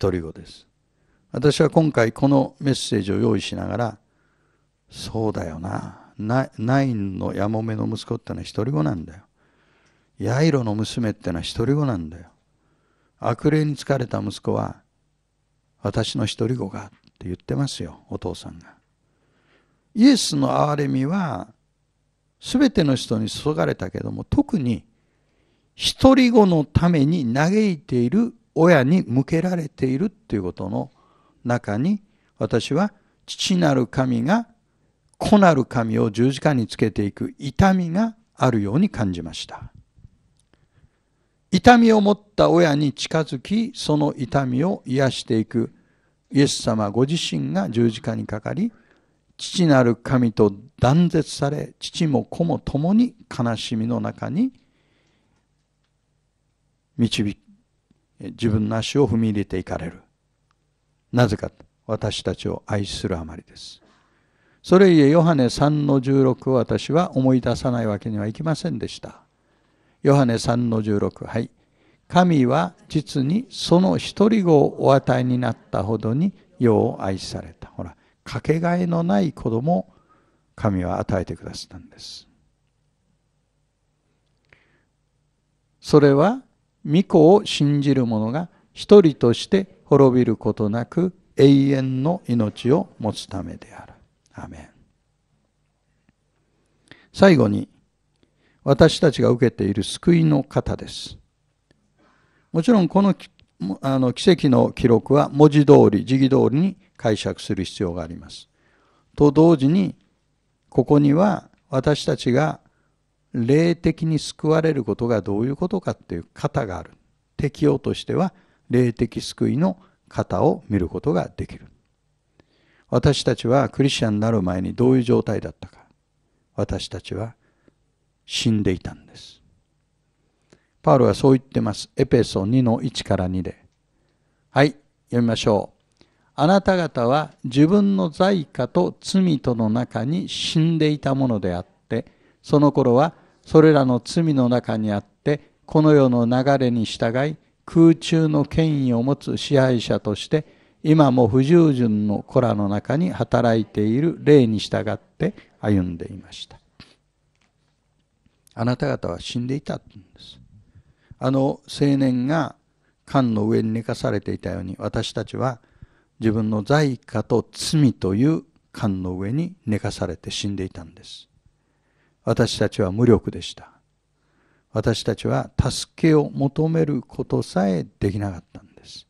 [SPEAKER 2] 独り子です。私は今回このメッセージを用意しながら、そうだよな。ナインのやもめの息子ってのは独り子なんだよ。ヤイロの娘ってのは独り子なんだよ。悪霊に疲れた息子は、私の独り子がって言ってますよ、お父さんが。イエスの憐れみは、すべての人に注がれたけども、特に独り子のために嘆いている親に向けられているっていうことの中に、私は父なる神が子なる神を十字架につけていく痛みがあるように感じました。痛みを持った親に近づき、その痛みを癒していくイエス様ご自身が十字架にかかり、父なる神と断絶され、父も子も共に悲しみの中に導き自分の足を踏み入れていかれる。なぜか、私たちを愛するあまりです。それゆえ、ヨハネ3の16を私は思い出さないわけにはいきませんでした。ヨハネ3の16、はい。神は実にその一人子をお与えになったほどに世を愛された。ほら、かけがえのない子供を神は与えてくださったんです。それは、御子を信じる者が一人として滅びることなく永遠の命を持つためである。アメン。最後に、私たちが受けている救いの方です。もちろんこのあの奇跡の記録は文字通り、時期通りに解釈する必要があります。と同時に、ここには私たちが霊的に救われることがどういうことかっていう型がある。適用としては、霊的救いの型を見ることができる。私たちはクリスチャンになる前にどういう状態だったか。私たちは死んでいたんです。パウロはそう言ってます。エペソ2の1から2で。はい、読みましょう。あなた方は自分の罪過と罪との中に死んでいたものであって、その頃はそれらの罪の中にあって、この世の流れに従い、空中の権威を持つ支配者として、今も不従順の子らの中に働いている霊に従って歩んでいました。あなた方は死んでいたんです。あの青年が缶の上に寝かされていたように私たちは自分の罪過と罪という缶の上に寝かされて死んでいたんです。私たちは無力でした。私たちは助けを求めることさえできなかったんです。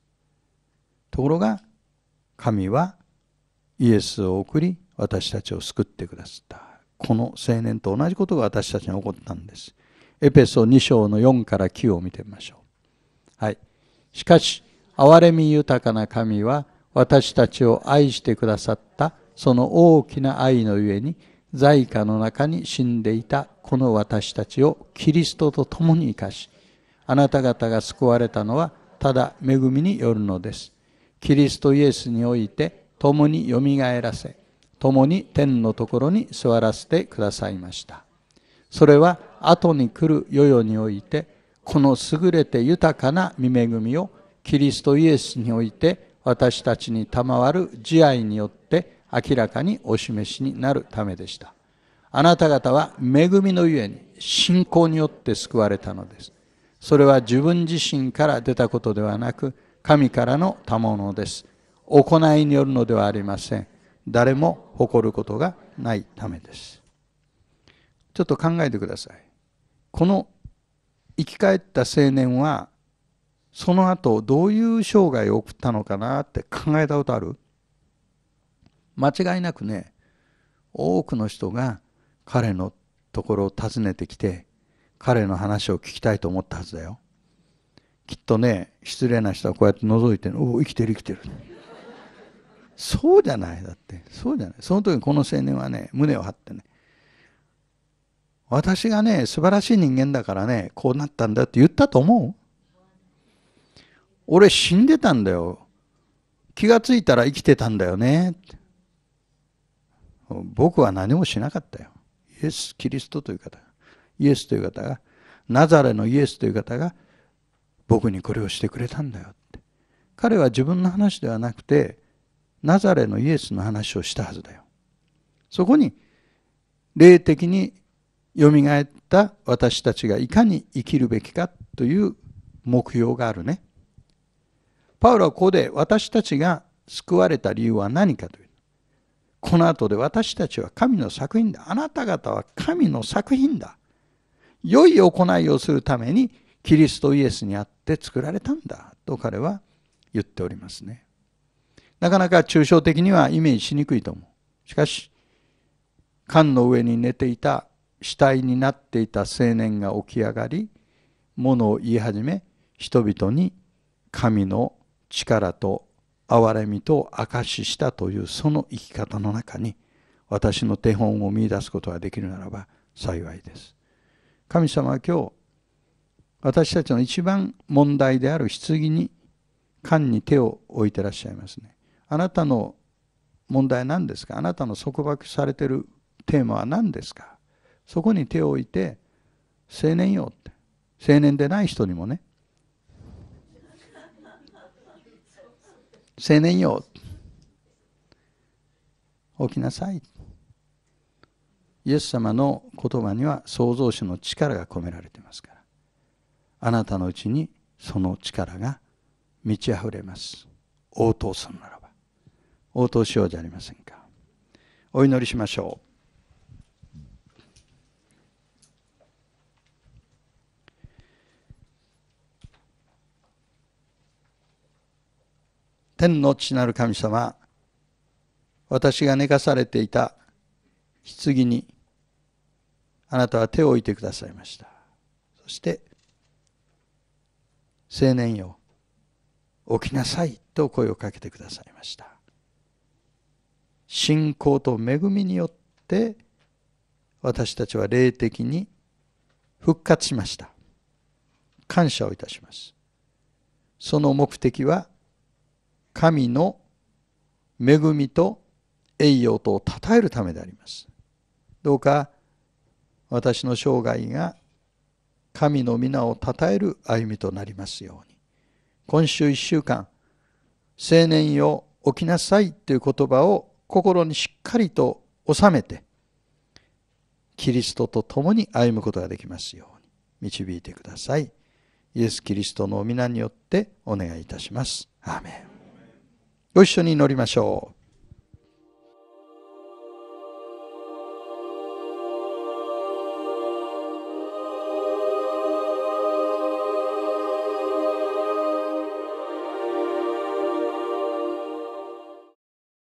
[SPEAKER 2] ところが神はイエスを送り私たちを救ってくださった。この青年と同じことが私たちに起こったんです。エペソ2章の4から9を見てみましょう。はい。しかし、憐れみ豊かな神は私たちを愛してくださったその大きな愛のゆえに在家の中に死んでいたこの私たちをキリストと共に生かし、あなた方が救われたのはただ恵みによるのです。キリストイエスにおいて共によみがえらせ、共に天のところに座らせてくださいました。それは後に来る世々において、この優れて豊かな御恵みをキリストイエスにおいて私たちに賜る慈愛によって明らかにお示しになるためでした。あなた方は恵みのゆえに信仰によって救われたのです。それは自分自身から出たことではなく、神からの賜物です。行いによるのではありません。誰も誇ることがないためです。ちょっと考えてください。この生き返った青年は、その後どういう生涯を送ったのかなって考えたことある？間違いなくね、多くの人が彼のところを訪ねてきて、彼の話を聞きたいと思ったはずだよ。きっとね、失礼な人はこうやって覗いて、おお、生きてる生きてる。そうじゃない、だって。そうじゃない。その時この青年はね、胸を張ってね、私がね、素晴らしい人間だからね、こうなったんだって言ったと思う俺死んでたんだよ。気がついたら生きてたんだよね。僕は何もしなかったよ。イエス・キリストという方イエスという方が、ナザレのイエスという方が、僕にこれをしてくれたんだよって。彼は自分の話ではなくて、ナザレのイエスの話をしたはずだよ。そこに、霊的によみがえった私たちがいかに生きるべきかという目標があるね。パウロはここで私たちが救われた理由は何かという。この後で私たちは神の作品だ。あなた方は神の作品だ。良い行いをするためにキリストイエスにあって作られたんだと彼は言っておりますね。なかなか抽象的にはイメージしにくいと思う。しかし、缶の上に寝ていた死体になっていた青年が起き上がり、ものを言い始め、人々に神の力と憐れみと証ししたというその生き方の中に私の手本を見出すことができるならば幸いです。神様は今日私たちの一番問題である棺に缶に手を置いてらっしゃいますね。あなたの問題は何ですか？あなたの束縛されてるテーマは何ですか？そこに手を置いて青年よって。青年でない人にもね。青年よ起きなさい。イエス様の言葉には創造主の力が込められてますから。あなたのうちにその力が満ち溢れます。応答するならば。応答しようじゃありませんか。お祈りしましょう。天の父なる神様私が寝かされていた棺にあなたは手を置いてくださいました。そして青年よ起きなさいと声をかけてくださいました。信仰と恵みによって私たちは霊的に復活しました。感謝をいたします。その目的は神の恵みと栄養とを称えるためであります。どうか私の生涯が神の皆を称える歩みとなりますように。今週1週間青年よ起きなさいという言葉を心にしっかりと収めてキリストと共に歩むことができますように導いてくださいイエス・キリストの皆によってお願いいたします。アーメンご一緒に祈りましょう。